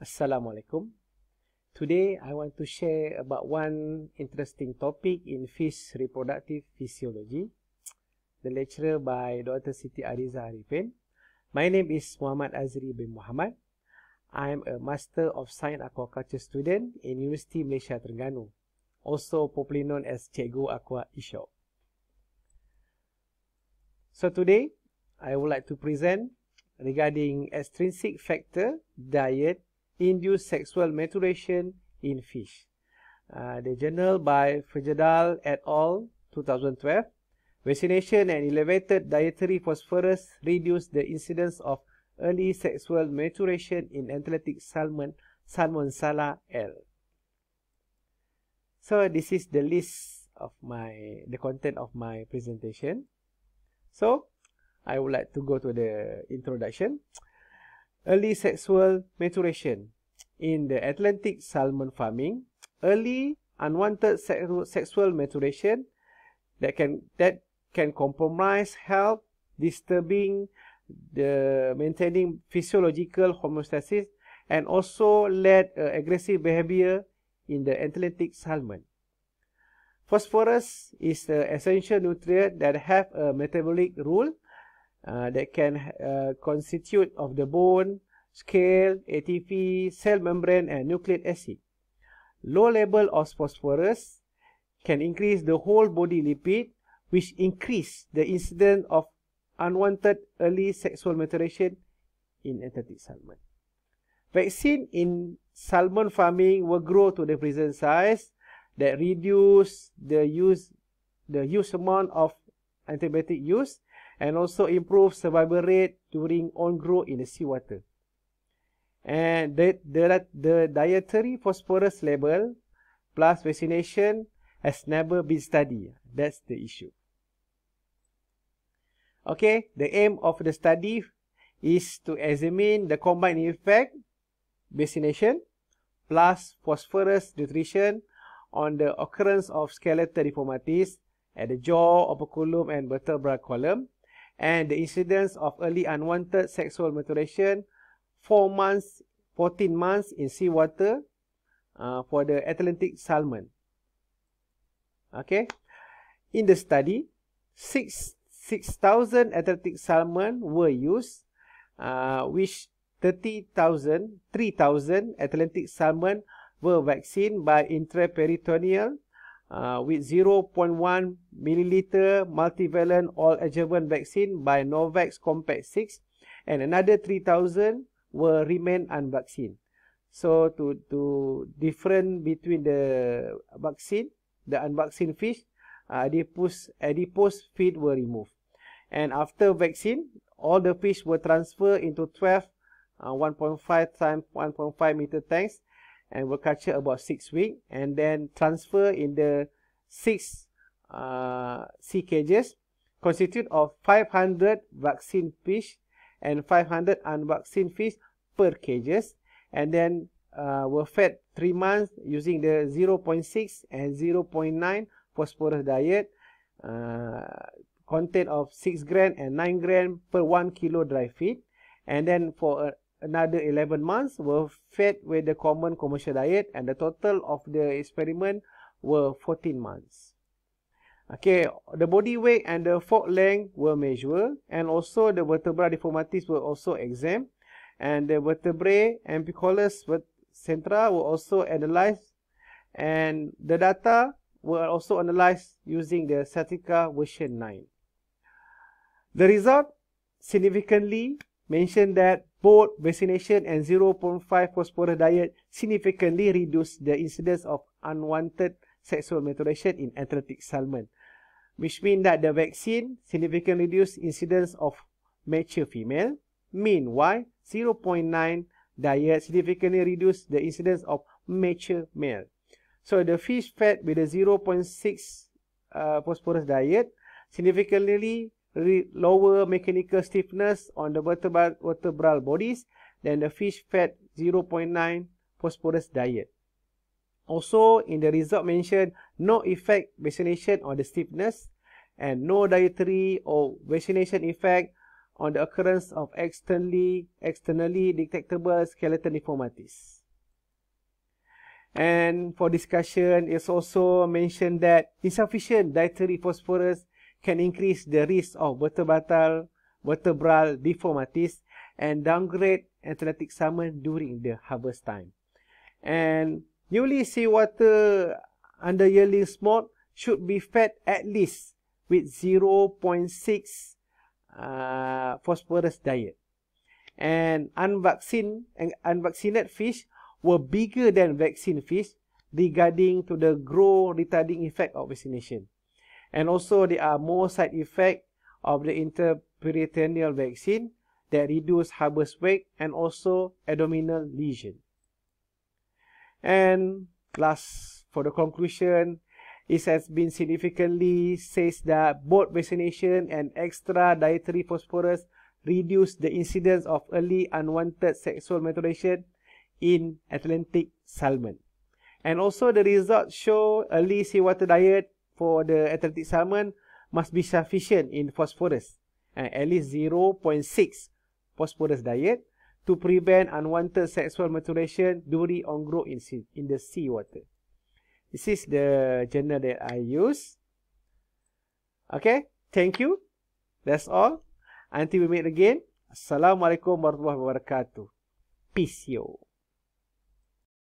Assalamualaikum. Today I want to share about one interesting topic in fish reproductive physiology. The lecturer by Dr. Siti Ariza Arifin. My name is Muhammad Azri bin Muhammad. I am a Master of Science Aquaculture student in University Malaysia Terengganu, also popularly known as Cikgu Aqua Ishok. So today, I would like to present regarding extrinsic factor, diet, induced sexual maturation in fish. Uh, the journal by Fajadal et al. 2012. Vaccination and elevated dietary phosphorus reduce the incidence of early sexual maturation in Atlantic salmon, salmon sala L. So this is the list of my the content of my presentation. So I would like to go to the introduction. Early sexual maturation in the Atlantic salmon farming, early unwanted sexual maturation that can that can compromise health, disturbing the maintaining physiological homeostasis, and also lead uh, aggressive behavior in the Atlantic salmon. Phosphorus is an essential nutrient that have a metabolic rule uh, that can uh, constitute of the bone, scale, ATP, cell membrane, and nucleic acid. Low level of phosphorus can increase the whole body lipid, which increase the incidence of unwanted early sexual maturation in Atlantic salmon. Vaccine in salmon farming will grow to the present size that reduce the use the use amount of antibiotic use and also improve survival rate during on growth in the seawater. And the, the, the dietary phosphorus level plus vaccination has never been studied. That's the issue. Okay, the aim of the study is to examine the combined effect vaccination plus phosphorus nutrition on the occurrence of skeletal deformities at the jaw, operculum and vertebral column and the incidence of early unwanted sexual maturation 4 months, 14 months in seawater uh, for the Atlantic salmon. Okay. In the study, 6 6,000 Atlantic salmon were used, uh, which 30,000, 3,000 Atlantic salmon were vaccinated by intraperitoneal uh, with 0.1 milliliter multivalent all adjuvant vaccine by Novax Compact 6 and another 3,000 will remain unvaccinated. So to to different between the vaccine, the unvaccinated fish, uh, adipose adipose feed were removed. And after vaccine, all the fish were transferred into 12 uh, 1.5 times 1.5 meter tanks and were captured about 6 weeks and then transfer in the 6 uh, sea cages constitute of 500 vaccine fish and 500 unvaccinated fish per cages. And then uh, were fed 3 months using the 0.6 and 0.9 phosphorus diet. Uh, content of 6 gram and 9 gram per 1 kilo dry feed. And then for uh, another 11 months were fed with the common commercial diet and the total of the experiment were 14 months. Okay, the body weight and the fork length were measured and also the vertebral deformities were also examined and the vertebrae and picolus centra were also analyzed and the data were also analyzed using the Statica version 9. The result significantly mentioned that both vaccination and 0.5 phosphorus diet significantly reduced the incidence of unwanted sexual maturation in Atlantic salmon, which means that the vaccine significantly reduced incidence of mature female. Meanwhile, 0.9 diet significantly reduced the incidence of mature male. So the fish fed with a 0.6 uh, phosphorus diet significantly lower mechanical stiffness on the vertebral, vertebral bodies than the fish fed 0.9 phosphorus diet. Also, in the result mentioned, no effect vaccination on the stiffness and no dietary or vaccination effect on the occurrence of externally, externally detectable skeletal deformities. And for discussion, it's also mentioned that insufficient dietary phosphorus can increase the risk of vertebral, vertebral deformities and downgrade Atlantic salmon during the harvest time. And newly seawater under yearling smolt should be fed at least with 0.6 uh, phosphorus diet. And unvaccinated, unvaccinated fish were bigger than vaccine fish regarding to the growth retarding effect of vaccination. And also there are more side effects of the interperitoneal vaccine that reduce harvest weight and also abdominal lesion. And last, for the conclusion, it has been significantly says that both vaccination and extra dietary phosphorus reduce the incidence of early unwanted sexual maturation in Atlantic salmon. And also the results show early seawater diet for the Atlantic salmon must be sufficient in phosphorus, uh, at least 0.6 phosphorus diet to prevent unwanted sexual maturation during on growth in, sea, in the seawater. This is the journal that I use. Okay, thank you. That's all. Until we meet again. Assalamualaikum warahmatullahi wabarakatuh. Peace yo.